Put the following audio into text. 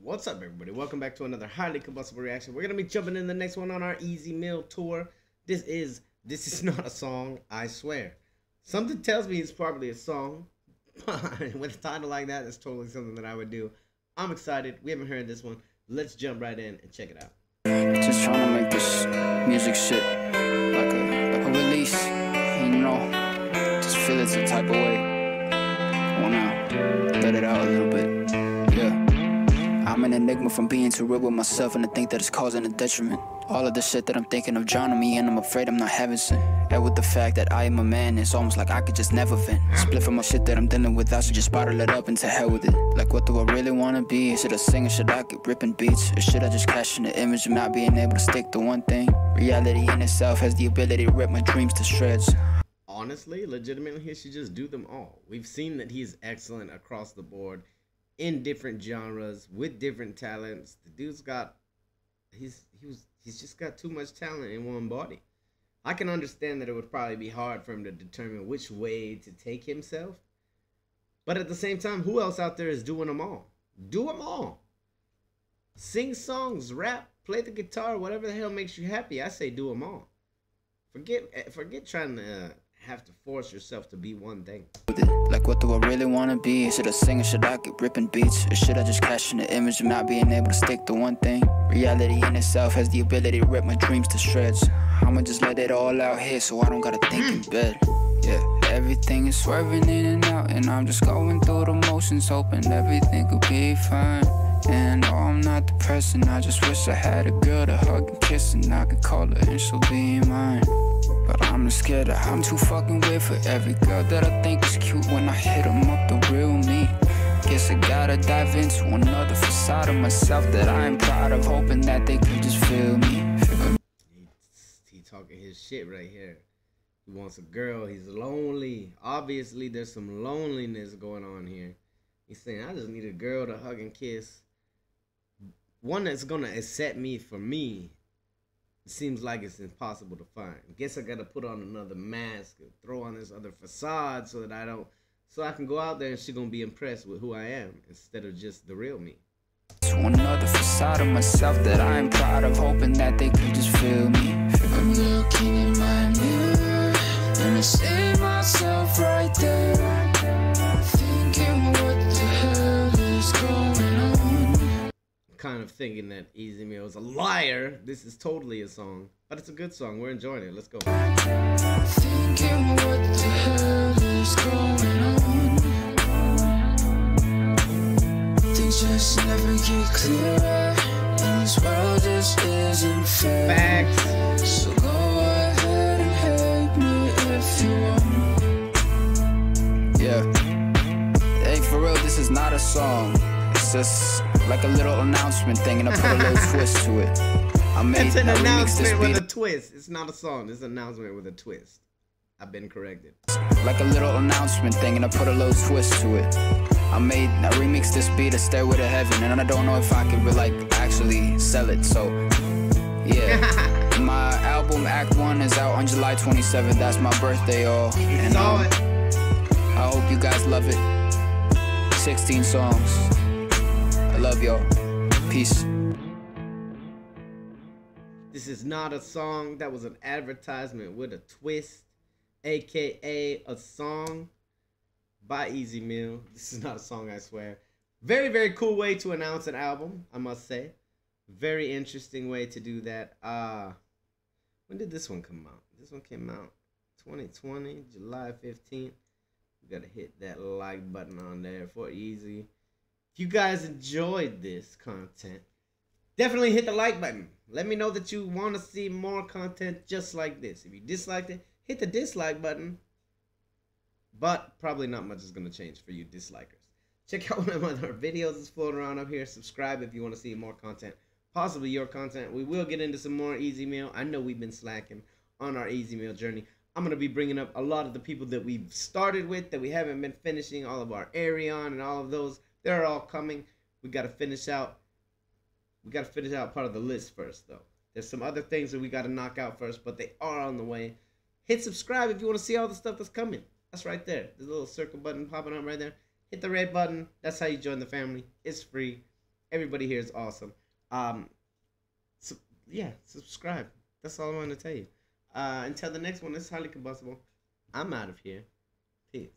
What's up, everybody? Welcome back to another highly combustible reaction. We're gonna be jumping in the next one on our Ez Mil tour. This is this is not a song, I swear. Something tells me it's probably a song, but with a title like that, it's totally something that I would do. I'm excited. We haven't heard this one. Let's jump right in and check it out. Just trying to make this music shit like a, like a release, you know. Just feel it some type of way. I wanna let it out a little bit. I'm an enigma from being too real with myself and I think that it's causing a detriment. All of the shit that I'm thinking of drowning me and I'm afraid I'm not having sin. And with the fact that I am a man, it's almost like I could just never vent. Split from my shit that I'm dealing with, I should just bottle it up and to hell with it. Like what do I really wanna be? Should I sing or should I get ripping beats? Or should I just cash in the image of not being able to stick to one thing? Reality in itself has the ability to rip my dreams to shreds. Honestly, legitimately, he should just do them all. We've seen that he's excellent across the board in different genres with different talents. The dude's got he's he was he's just got too much talent in one body. I can understand that it would probably be hard for him to determine which way to take himself. But at the same time, who else out there is doing them all? Do them all. Sing songs, rap, play the guitar, whatever the hell makes you happy. I say do them all. Forget eh, forget trying to uh, have to force yourself to be one thing. Like what do I really wanna be? Should I sing or should I get ripping beats? Or should I just cash in the image of not being able to stick to one thing? Reality in itself has the ability to rip my dreams to shreds. I'ma just let it all out here so I don't gotta think in bed. Yeah, everything is swerving in and out, and I'm just going through the motions, hoping everything could be fine. And no, I'm not depressing, I just wish I had a girl to hug and kiss, and I could call her and she'll be mine. But I'm just scared that I'm too fucking weird for every girl that I think is cute when I hit 'em up the real me. Guess I gotta dive into another facade of myself that I am proud of, hoping that they could just feel me. Feel me. He, he talking his shit right here. He wants a girl. He's lonely. Obviously, there's some loneliness going on here. He's saying, I just need a girl to hug and kiss. One that's gonna accept me for me. Seems like it's impossible to find. Guess I gotta put on another mask and throw on this other facade so that I don't, so I can go out there and she gonna be impressed with who I am instead of just the real me. To another facade of myself that I am proud of, hoping that they could just feel me. Of thinking that Ez Mil is a liar. This is totally a song, but it's a good song. We're enjoying it. Let's go. Thinking what the hell is going on? Things just never get clearer. And this world just isn't fair. Facts. So go ahead and hate me if you want. Yeah. Hey, for real, this is not a song. It's just like a little announcement thing, and I put a little twist to it. I made It's an I announcement with a twist. It's not a song. It's an announcement with a twist. I've been corrected. like a little announcement thing, and I put a little twist to it. I made, I remixed this beat, a Stairway to Heaven, and I don't know if I could like actually sell it. So, yeah. my album Act One is out on July 27th. That's my birthday, y'all. And Saw um, it. I hope you guys love it. 16 songs. Love y'all. Peace. This is not a song. That was an advertisement with a twist, aka a song by Ez Mil. This is not a song, I swear. Very, very cool way to announce an album, I must say. Very interesting way to do that. Uh when did this one come out? This one came out 2020, July 15th. You gotta hit that like button on there for easy. If you guys enjoyed this content, definitely hit the like button. Let me know that you want to see more content just like this. If you disliked it, hit the dislike button. But probably not much is going to change for you dislikers. Check out one of my other videos that's floating around up here. Subscribe if you want to see more content, possibly your content. We will get into some more Ez Mil. I know we've been slacking on our Ez Mil journey. I'm going to be bringing up a lot of the people that we've started with that we haven't been finishing, all of our Arion and all of those. They're all coming. We got to finish out we got to finish out part of the list first, though. There's some other things that we got to knock out first, but they are on the way. Hit subscribe if you want to see all the stuff that's coming. That's right there. There's a little circle button popping up right there. Hit the red button. That's how you join the family. It's free. Everybody here is awesome. Um, so, yeah, subscribe. That's all I want to tell you. Uh, until the next one, is highly combustible. I'm out of here. Peace.